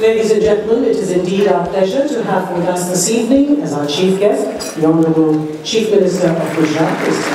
Ladies and gentlemen, it is indeed our pleasure to have with us this evening as our chief guest, the Honorable Chief Minister of Gujarat, Mr.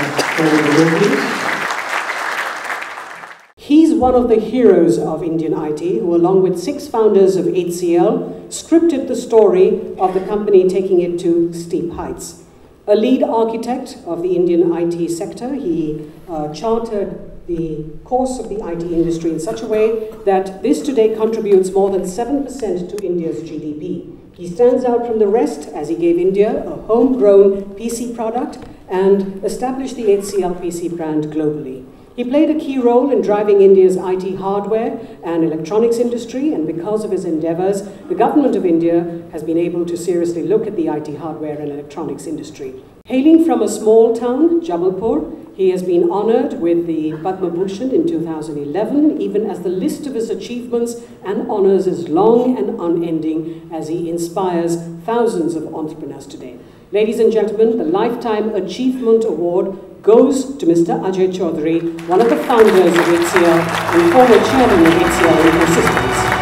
He's one of the heroes of Indian IT who, along with six founders of HCL, scripted the story of the company taking it to steep heights. A lead architect of the Indian IT sector, he uh, chartered the course of the IT industry in such a way that this today contributes more than 7% to India's GDP. He stands out from the rest as he gave India a homegrown PC product and established the HCL PC brand globally. He played a key role in driving India's IT hardware and electronics industry, and because of his endeavors, the government of India has been able to seriously look at the IT hardware and electronics industry. Hailing from a small town, Jabalpur, he has been honored with the Padma Bhushan in 2011, even as the list of his achievements and honors is long and unending as he inspires thousands of entrepreneurs today. Ladies and gentlemen, the Lifetime Achievement Award goes to Mr. Ajai Chowdhry, one of the founders of HCL and former chairman of HCL Infosystems.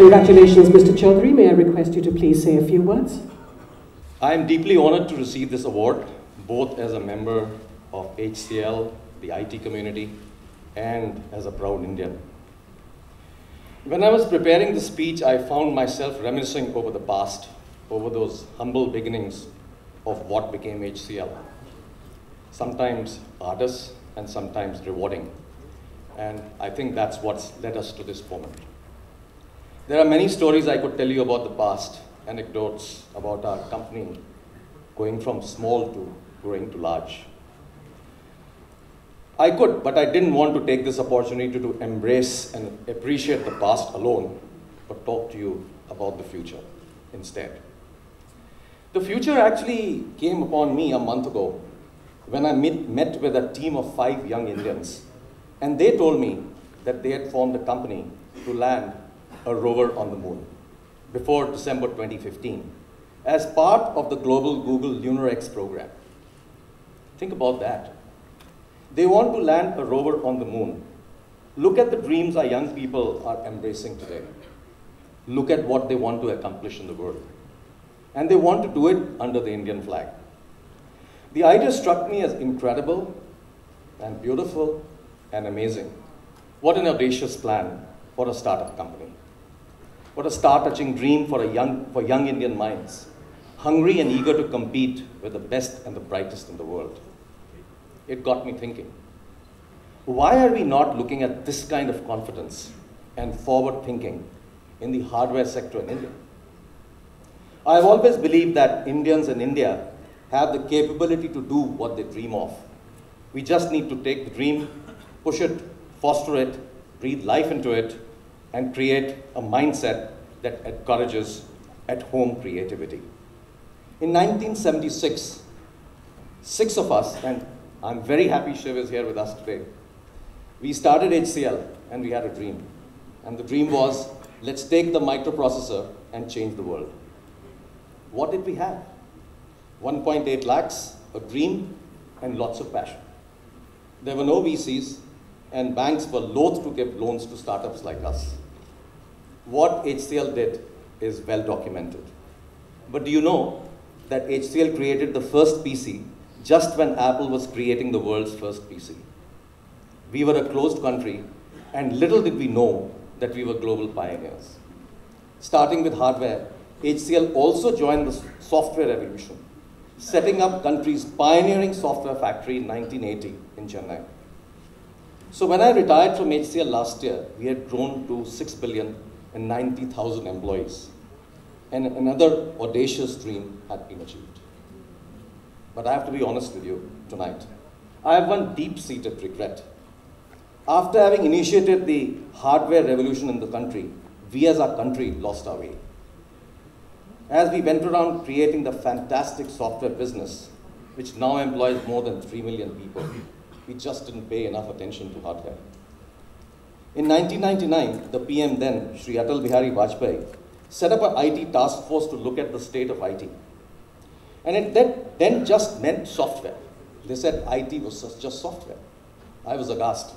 Congratulations, Mr. Chowdhry. May I request you to please say a few words? I am deeply honored to receive this award, both as a member of HCL, the IT community, and as a proud Indian. When I was preparing the speech, I found myself reminiscing over the past, over those humble beginnings of what became HCL. Sometimes arduous and sometimes rewarding. And I think that's what's led us to this moment. There are many stories I could tell you about the past, anecdotes about our company going from small to growing to large. I could, but I didn't want to take this opportunity to, to embrace and appreciate the past alone, but talk to you about the future instead. The future actually came upon me a month ago when I met, met with a team of five young Indians, and they told me that they had formed a company to land a rover on the moon before December 2015 as part of the global Google Lunar X program. Think about that. They want to land a rover on the moon. Look at the dreams our young people are embracing today. Look at what they want to accomplish in the world. And they want to do it under the Indian flag. The idea struck me as incredible and beautiful and amazing. What an audacious plan for a startup company. What a star-touching dream for, a young, for young Indian minds, hungry and eager to compete with the best and the brightest in the world. It got me thinking, why are we not looking at this kind of confidence and forward thinking in the hardware sector in India? I've always believed that Indians in India have the capability to do what they dream of. We just need to take the dream, push it, foster it, breathe life into it, and create a mindset that encourages at-home creativity. In 1976, six of us, and I'm very happy Shiv is here with us today, we started HCL and we had a dream. And the dream was, let's take the microprocessor and change the world. What did we have? 1.8 lakhs, a dream, and lots of passion. There were no VCs, and banks were loath to give loans to startups like us. What HCL did is well documented. But do you know that HCL created the first PC just when Apple was creating the world's first PC? We were a closed country, and little did we know that we were global pioneers. Starting with hardware, HCL also joined the software revolution, setting up country's pioneering software factory in 1980 in Chennai. So when I retired from HCL last year, we had grown to 6 billion and 90,000 employees. And another audacious dream had been achieved. But I have to be honest with you tonight. I have one deep-seated regret. After having initiated the hardware revolution in the country, we as a country lost our way. As we went around creating the fantastic software business, which now employs more than 3 million people, we just didn't pay enough attention to hardware. In 1999, the PM then, Sri Atal Bihari Vajpayee, set up an IT task force to look at the state of IT. And it that then just meant software. They said IT was just software. I was aghast.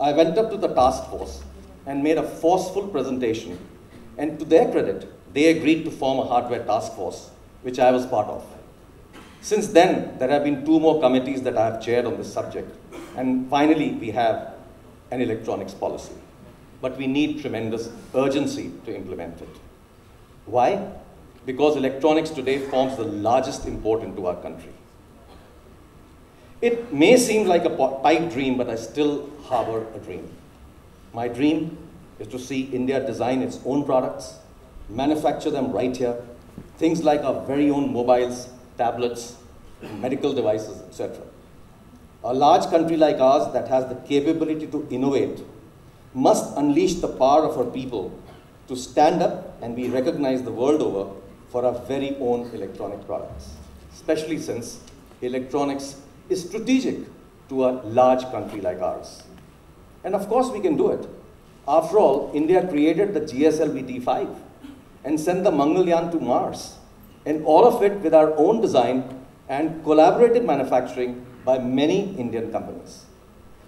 I went up to the task force and made a forceful presentation. And to their credit, they agreed to form a hardware task force, which I was part of. Since then, there have been two more committees that I have chaired on this subject. And finally, we have an electronics policy. But we need tremendous urgency to implement it. Why? Because electronics today forms the largest import into our country. It may seem like a pipe dream, but I still harbor a dream. My dream is to see India design its own products, manufacture them right here, things like our very own mobiles, tablets, medical devices, etc. A large country like ours that has the capability to innovate must unleash the power of our people to stand up and be recognized the world over for our very own electronic products, especially since electronics is strategic to a large country like ours. And of course we can do it. After all, India created the GSLV T5 and sent the Mangalyaan to Mars. And all of it with our own design and collaborative manufacturing by many Indian companies.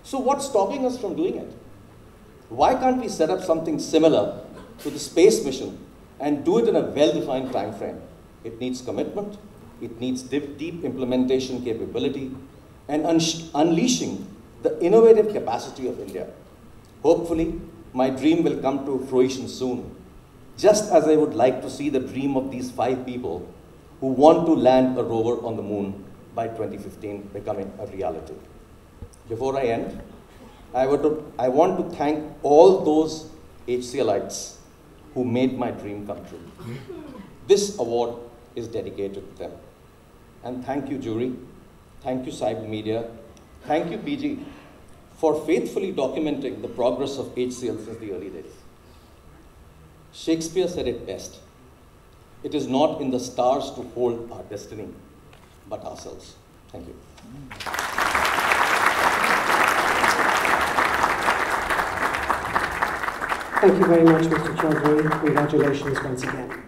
So what's stopping us from doing it? Why can't we set up something similar to the space mission and do it in a well-defined time frame? It needs commitment, it needs deep, deep implementation capability, and unleashing the innovative capacity of India. Hopefully, my dream will come to fruition soon, just as I would like to see the dream of these five people who want to land a rover on the moon by 2015 becoming a reality. Before I end, I, would, I want to thank all those HCLites who made my dream come true. This award is dedicated to them. And thank you, jury. Thank you, Cyber Media. Thank you, PG, for faithfully documenting the progress of HCL since the early days. Shakespeare said it best. It is not in the stars to hold our destiny, but ourselves. Thank you. Thank you very much, Mr. Chowdhry. Congratulations once again.